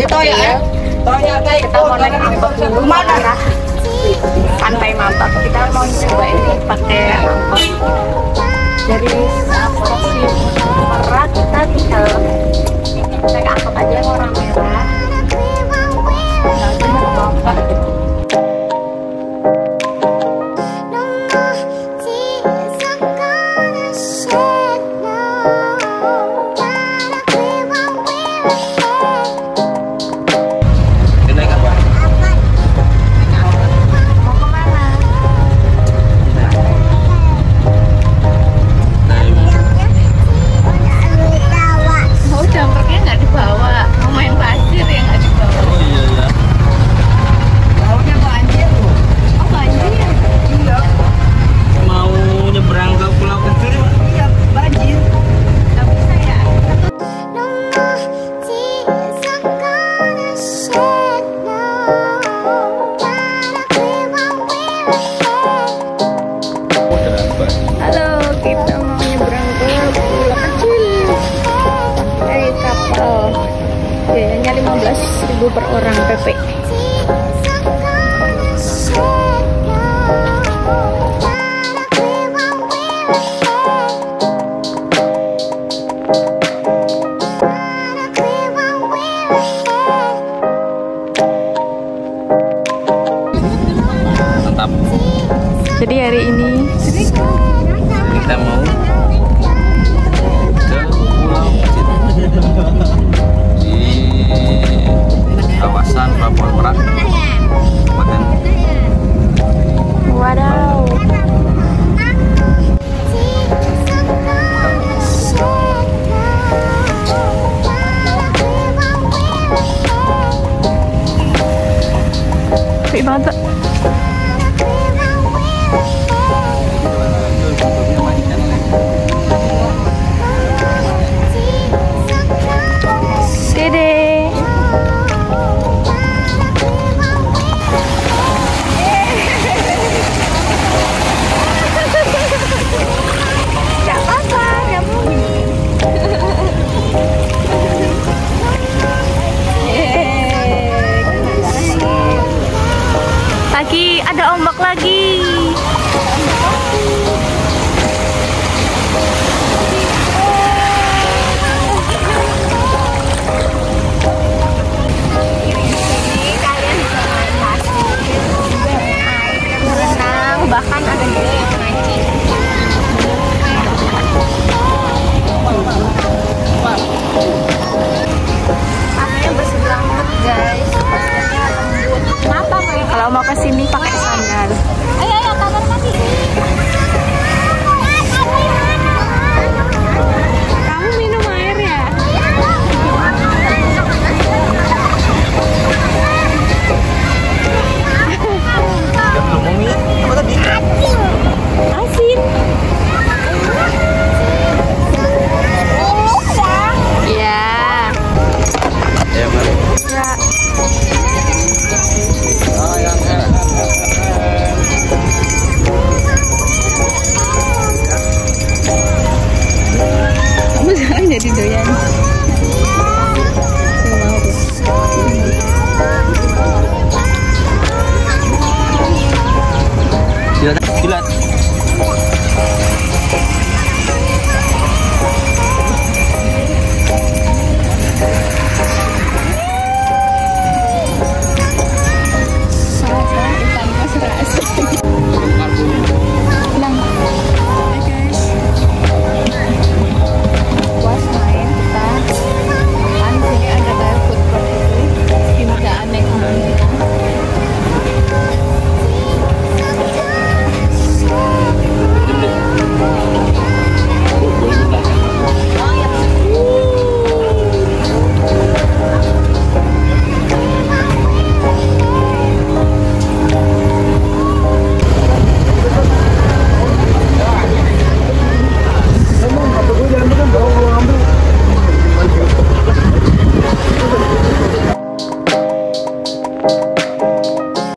Itu ya. Kita mau naik angkot dulu. Mana? Pantai Mampang. Kita mau coba ini pakai angkot. Dari kita mau nyebrang ke pulau kecil dari kapal. Biayanya 15.000 per orang PP. Jadi hari ini Kita mau ke pulau kecil di kawasan Pelabuhan Merak, Kabupaten Wadaw. Sepi banget. Lagi ada ombak lagi. Kayak kalau mau ke sini pakai jadi doyan Gila, gila.